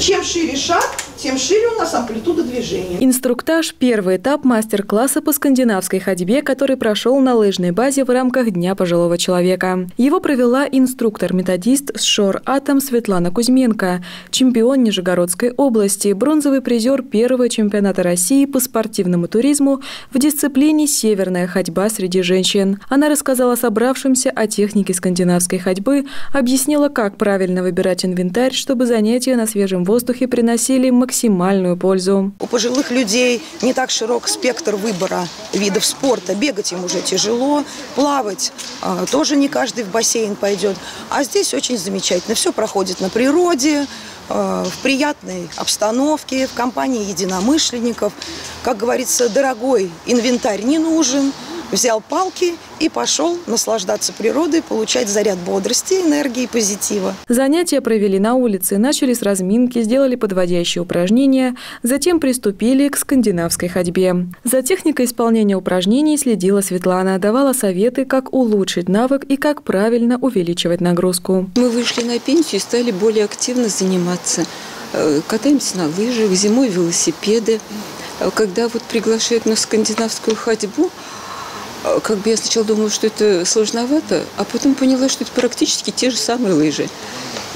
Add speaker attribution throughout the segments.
Speaker 1: Чем шире шаг, тем шире у нас амплитуда движения.
Speaker 2: Инструктаж – первый этап мастер-класса по скандинавской ходьбе, который прошел на лыжной базе в рамках Дня пожилого человека. Его провела инструктор-методист с Шор Атом Светлана Кузьменко, чемпион Нижегородской области, бронзовый призер первого чемпионата России по спортивному туризму в дисциплине «Северная ходьба среди женщин». Она рассказала собравшимся о технике скандинавской ходьбы, объяснила, как правильно выбирать инвентарь, чтобы занятия на свежем воздухе приносили максимальную пользу.
Speaker 3: У пожилых людей не так широк спектр выбора видов спорта. Бегать им уже тяжело, плавать а, тоже не каждый в бассейн пойдет. А здесь очень замечательно. Все проходит на природе, а, в приятной обстановке, в компании единомышленников. Как говорится, дорогой инвентарь не нужен – взял палки и пошел наслаждаться природой, получать заряд бодрости, энергии, позитива.
Speaker 2: Занятия провели на улице, начали с разминки, сделали подводящие упражнения, затем приступили к скандинавской ходьбе. За техникой исполнения упражнений следила Светлана, давала советы, как улучшить навык и как правильно увеличивать нагрузку.
Speaker 4: Мы вышли на пенсию и стали более активно заниматься. Э, катаемся на лыжах, зимой велосипеды. Э, когда вот приглашают на скандинавскую ходьбу, как бы я сначала думала, что это сложновато, а потом поняла, что это практически те же самые лыжи.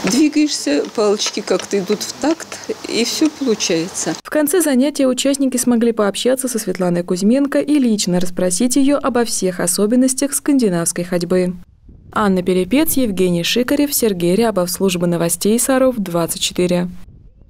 Speaker 4: Двигаешься, палочки как-то идут в такт, и все получается.
Speaker 2: В конце занятия участники смогли пообщаться со Светланой Кузьменко и лично расспросить ее обо всех особенностях скандинавской ходьбы. Анна Перепец, Евгений Шикарев, Сергей Рябов. Служба новостей Саров, 24.